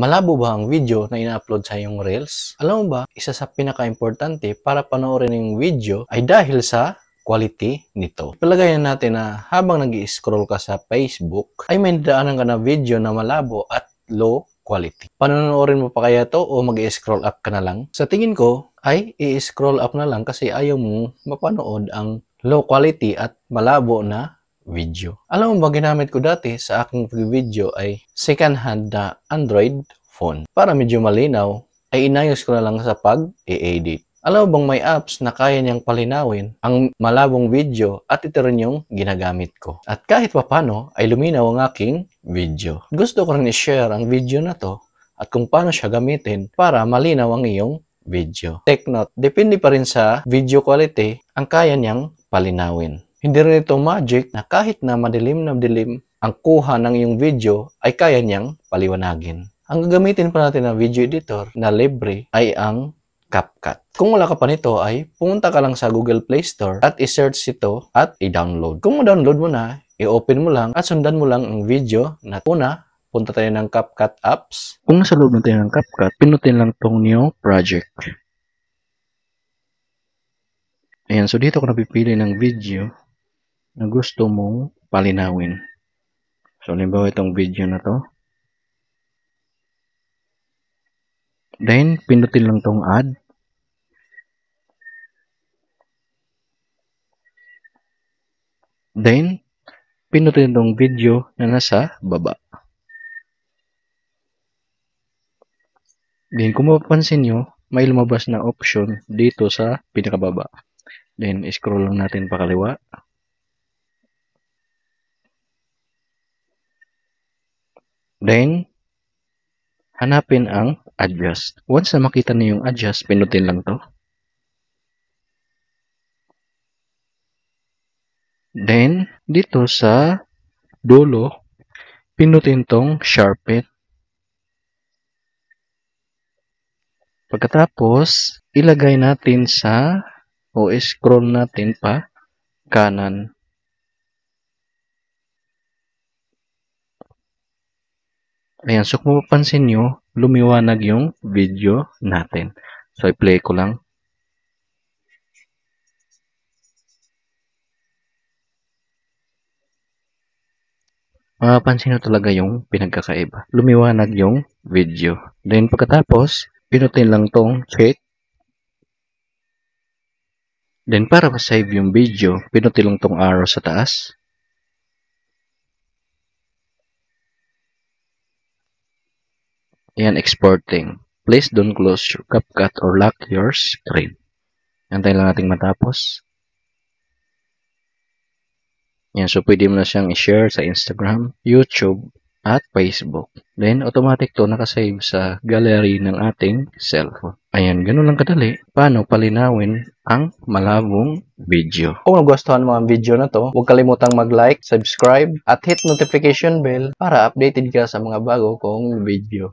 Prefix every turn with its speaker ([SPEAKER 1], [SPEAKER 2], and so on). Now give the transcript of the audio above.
[SPEAKER 1] Malabo ba ang video na ina-upload sa iyong Reels? Alam mo ba, isa sa pinaka-importante para panoorin yung video ay dahil sa quality nito. Palagayan natin na habang nag scroll ka sa Facebook, ay may daanan ka na video na malabo at low quality. Panonoodin mo pa kaya to o mag-scroll up ka na lang? Sa tingin ko, ay i-scroll up na lang kasi ayaw mong mapanood ang low quality at malabo na video. Alam mo ba ginamit ko dati sa aking video ay second hand na Android phone. Para medyo malinaw, ay inayos ko na lang sa pag-i-edit. Alam mo bang may apps na kaya niyang palinawin ang malabong video at ito rin yung ginagamit ko. At kahit papano ay luminaw ang aking video. Gusto ko rin i-share ang video na to at kung paano siya gamitin para malinaw ang iyong video. Take note, depende pa rin sa video quality ang kaya niyang palinawin. Hindi rin ito magic na kahit na madilim na dilim ang kuha ng iyong video ay kaya niyang paliwanagin. Ang gagamitin pa natin ng video editor na libre ay ang CapCut. Kung wala ka pa nito ay pumunta ka lang sa Google Play Store at i-search ito at i-download. Kung ma-download mo na, i-open mo lang at sundan mo lang ang video na una, punta tayo ng CapCut apps. Kung nasa loob na tayo ng CapCut, pinutin lang tong new project. Ayan, so dito ko napipili ng video na gusto mong palinawin. So, halimbawa itong video na to. Then, pinutin lang tong add. Then, pinutin tong video na nasa baba. Then, kung mapapansin nyo, may lumabas na option dito sa pinakababa. Then, scroll lang natin pakaliwa. Then, hanapin ang adjust. Once na makita niyo yung adjust, pinutin lang to. Then, dito sa dulo, pinutin tong sharpen. Pagkatapos, ilagay natin sa o scroll natin pa kanan. Ayan, so kung mapapansin nyo, lumiwanag yung video natin. So, i-play ko lang. Mapapansin nyo talaga yung pinagkakaiba. Lumiwanag yung video. Then, pagkatapos, pinutin lang tong check. Then, para ma-save yung video, pinutin lang tong arrow sa taas. Ayan, exporting. Please don't close your CapCut or lock your screen. Antayin lang natin matapos. Ayan, so pwede mo na siyang i-share sa Instagram, YouTube, at Facebook. Then, automatic to nakasave sa gallery ng ating cellphone. Ayan, ganun lang kadali. Paano palinawin ang malabong video. Kung nagustuhan mo ang video na to, huwag kalimutang mag-like, subscribe, at hit notification bell para updated ka sa mga bago kong video.